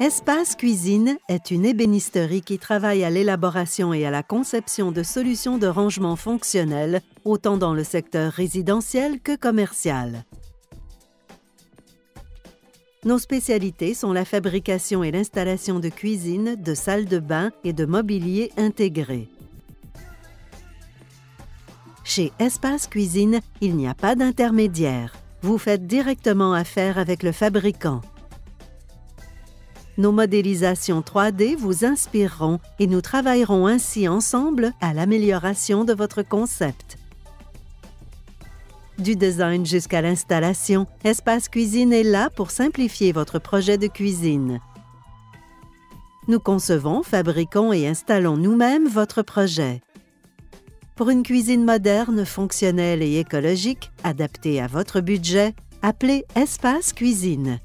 Espace Cuisine est une ébénisterie qui travaille à l'élaboration et à la conception de solutions de rangement fonctionnelles, autant dans le secteur résidentiel que commercial. Nos spécialités sont la fabrication et l'installation de cuisines, de salles de bain et de mobilier intégré. Chez Espace Cuisine, il n'y a pas d'intermédiaire. Vous faites directement affaire avec le fabricant. Nos modélisations 3D vous inspireront et nous travaillerons ainsi ensemble à l'amélioration de votre concept. Du design jusqu'à l'installation, Espace Cuisine est là pour simplifier votre projet de cuisine. Nous concevons, fabriquons et installons nous-mêmes votre projet. Pour une cuisine moderne, fonctionnelle et écologique, adaptée à votre budget, appelez Espace Cuisine